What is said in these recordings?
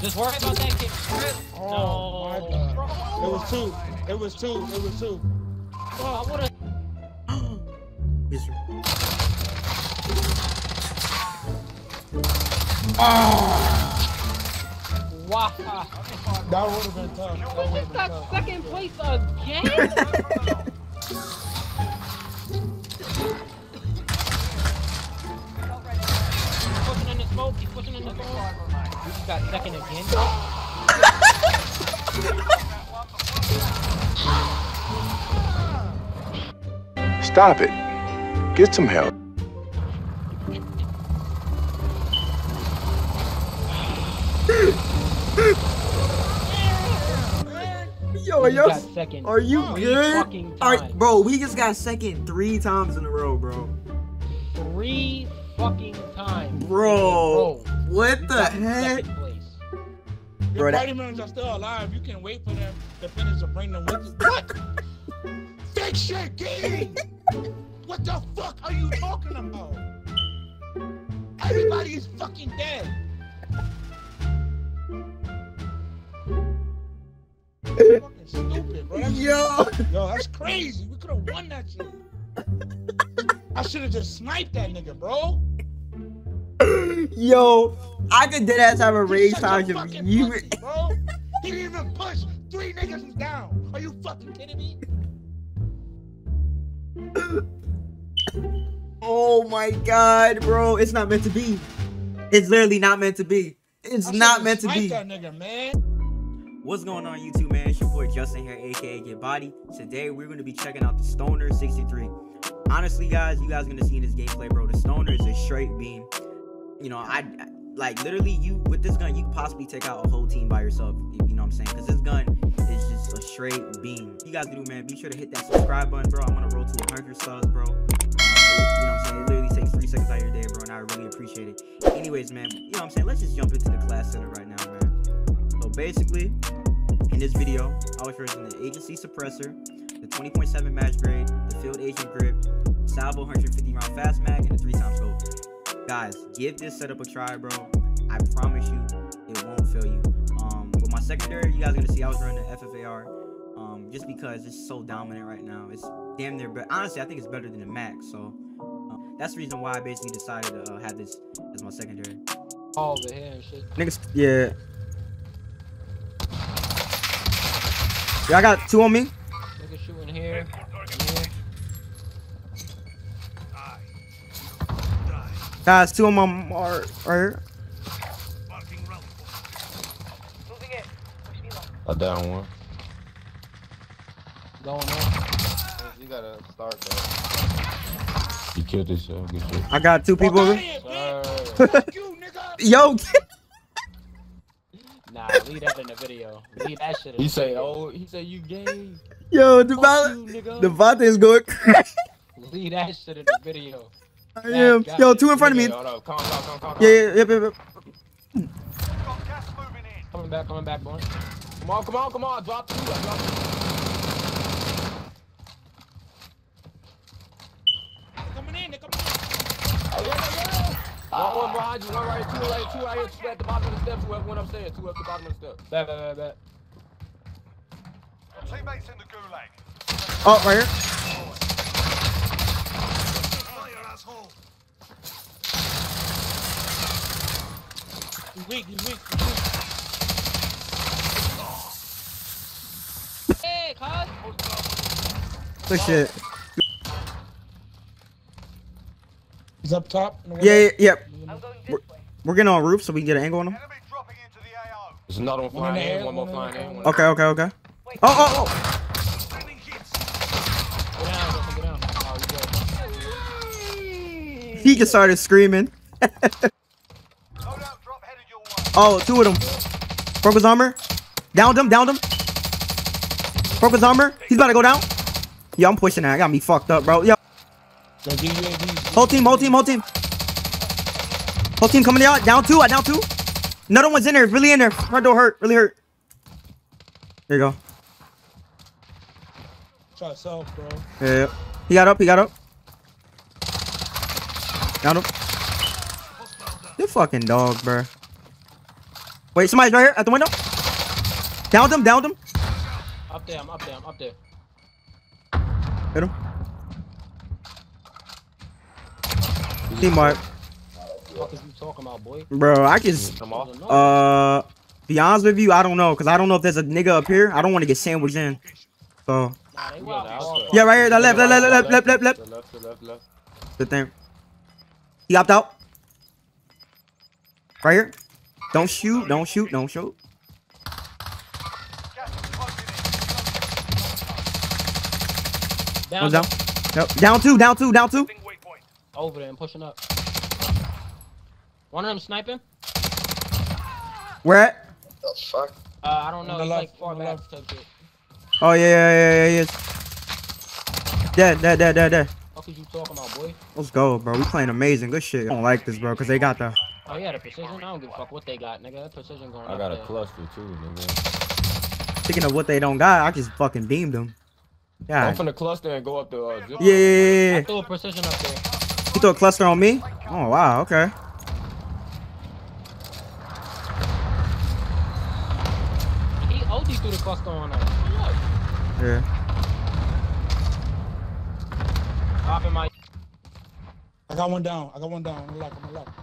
Just worry about that kid. Oh my god. Bro. It was two. It was two. It was two. Bro, I would've. Mister. Ah. Wow. That would have been tough. That Who would have just been got tough. second place again? smoke. He's pushing in the smoke. He just got second again. Stop it. Get some help. Yo, He yo. second. Are you three good? Fucking Are, times. bro, we just got second three times in a row, bro. Three fucking times. Bro, what the got heck? Second place. Your Bro, that- party members are still alive. You can wait for them to finish and bring them with you. What? Fake shit, game. What the fuck are you talking about? Everybody is fucking dead. fucking stupid, bro. That's, Yo. yo, that's crazy. We could have won that shit. I should have just sniped that nigga, bro. Yo, I could dead ass have a rage time if you. pussy, bro. He didn't even push. Three niggas down. Are you fucking kidding me? Oh my god, bro. It's not meant to be. It's literally not meant to be. It's not meant to be. That nigga, man. What's going on YouTube, man? It's your boy Justin here, aka Get Bodied. Today we're gonna be checking out the Stoner 63. Honestly, guys, you guys gonna see in this gameplay, bro. The Stoner is a straight beam. You know, I, like literally you with this gun, you could possibly take out a whole team by yourself. You know what I'm saying? Because this gun is just a straight beam. You guys do, man. Be sure to hit that subscribe button, bro. I'm gonna roll to 100 subs, bro. Uh, you know what I'm saying? It literally takes three seconds out of your day, bro, and I really appreciate it. Anyways, man, you know what I'm saying? Let's just jump into the class center right now, man. So basically, in this video, I was using the agency suppressor, the 20.7 match grade, the field agent grip, salvo 150 round fast mag, and the three time scope. Guys, give this setup a try, bro. I promise you, it won't fail you. Um, with my secondary, you guys are gonna see I was running the FFAR, um, just because it's so dominant right now. It's damn near, but honestly, I think it's better than the Max. So uh, that's the reason why I basically decided to uh, have this as my secondary. All the here and shit. Niggas, yeah. Yeah, I got two on me. Nigga shooting here. Guys, two on my mark right here. A down one. Going on. You gotta start though. You killed yourself. Good shit. I got two people. Fuck over- here, bitch. Uh, Fuck you, nigga. Yo, nah, leave that in the video. Leave that shit in He the say, video. oh, he say you gay. yo, Fuck Devon, you, nigga. Devontae is going crazy. Leave that shit in the video. I am. God. Yo, two in front of me. Hold up, calm, calm, calm, calm. Yeah, yeah, yeah, yeah, yeah. Coming back, coming back, boy. Come on, come on, come on. Drop two. I dropped two. Coming in, they coming in. One, one behind you, one right, two right, two right here, two at the bottom of the steps, two up, one upstairs, two at the bottom of the steps. Bet, bet, bet, bet. Teammates in the gulag. Oh, right here. Weak, he's weak. He's weak. Hey, cuz. Good shit. He's up top. in the Yeah, window. yeah, yeah. We're, we're getting on a roof so we can get an angle on them. Enemy dropping into the AO. There's another one One flying in, one more flying in. one- Okay, okay, okay. Oh, oh, oh. Sending hits. Get down, Justin, get down. Oh. He just started screaming. Loadout drop headed your way. Oh, two of them. Broke his armor. Downed him, downed him. Broke his armor. He's about to go down. Yo, I'm pushing that. I got me fucked up, bro. Yo, whole team, whole team, whole team. Whole team coming out. Down two, I down two. Another one's in there, really in there. Front door hurt, really hurt. There you go. Try self, bro. Yeah, yeah. He got up, he got up. Got him. You fucking dog, bro. Wait, somebody's right here at the window. Downed him, downed him. Up there, I'm up there, I'm up there. Hit him. Team mark. What is you talking about, boy? Bro, I just uh be honest with you, I don't know, cause I don't know if there's a nigga up here. I don't want to get sandwiched in. So Nah, Yeah, wild that's far, good. far. yeah, right here, the left, left, left, left, left, left, left. To the left, the left, left. Good thing. He opt out. Right here. Don't shoot, don't shoot, don't shoot. Gas is closing in. Down, One's down. Yep. Down two, down two, down two. Over there and pushing up. One of them sniping. Where at? Uh, I don't know. He's left, like far back left. type shit. Oh yeah, yeah, yeah, yeah, he is. Dead, dead, dead, dead, dead. What is you talking about, boy? Let's go, bro. We playing amazing. Good shit. I don't like this, bro, cause they got the. Oh yeah, the precision. I don't give a fuck what they got, nigga. That precision going I got a there. cluster too, nigga. Speaking of what they don't got, I just fucking beamed them. I'm Yeah. from the cluster and go up the uh, zip. Yeah, yeah, yeah, I yeah. threw a precision up there. He threw a cluster on me. Oh wow, okay. He OD threw the cluster on us. Look, Yeah. Popping my. I got one down. I got one down. On the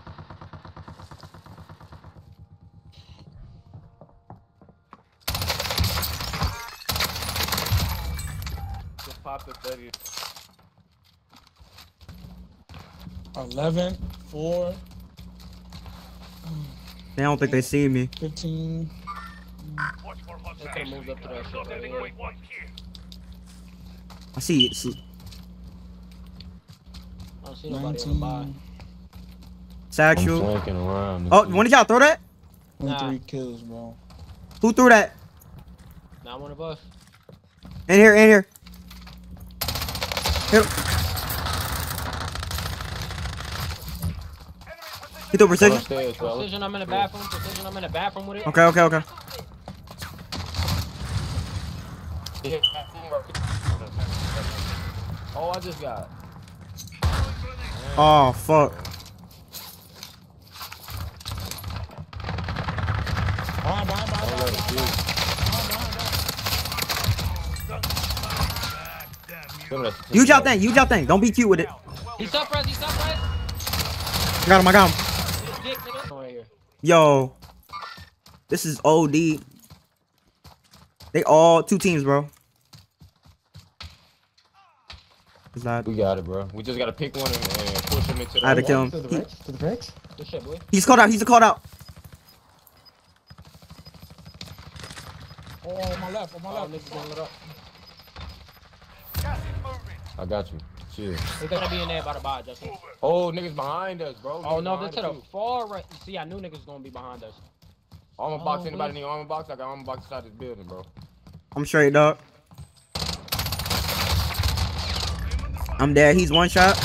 left, on the pop the 30. 11, 4, They don't think they see me. 15. Watch for They could've moved up to that shit right Sending here. waypoint here. I see it. See- I don't see nobody on the buy. 19, I'm Satchel. around. Oh, when did y'all throw that? three kills, bro. Who threw that? Not one of us. In here, in here. Hit him. Precision. Precision, I'm in the bathroom. Precision, I'm in the bathroom with it. Okay, okay, okay. Oh, I just got. Oh fuck. Behind, behind, behind, Use your thing. Use your thing. Don't be cute with it. He's up, res. He's up, res. I got him. I got him. His dick, nigga. Right here. Yo, this is OD. They all two teams, bro. Is that? We got it, bro. We just gotta pick one and, and push him into the. I had to kill him. To the He- right, to the right. Good shit, boy. he's called out. He's called out. Oh, on my left, on my Oh, left. niggas getting lit up. Gas is moving. I got you. Chill. They gotta be in there by the bar, Justin. Oh, niggas behind us, bro. Oh Niggas no, they're to the too. far right. See, I knew niggas was gonna be behind us. Armor box. Oh, Anybody wait. need armor box? I got armor box inside this building, bro. I'm straight, dog. I'm dead. He's one shot.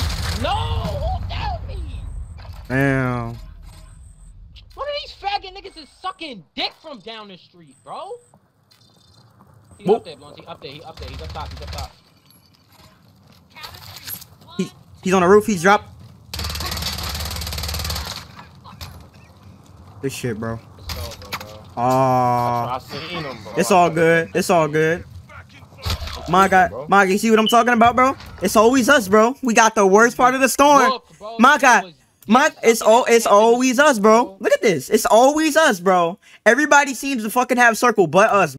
No, who down me? Damn. One of these faggot niggas is sucking dick from down the street, bro. He Whoa. up there, Blunts. He up there. He up there. He's up top. He's up top. He, he's on the roof. He's dropped. This shit, bro. It's over, bro. Aw. I seen him, bro. It's all good. It's all good. My God, bro. my, you see what I'm talking about, bro? It's always us, bro. We got the worst part of the storm. My was my, it's all, it's ass in the always us, bro. Look at this. It's always us, bro. Everybody seems to fucking have circle, but us.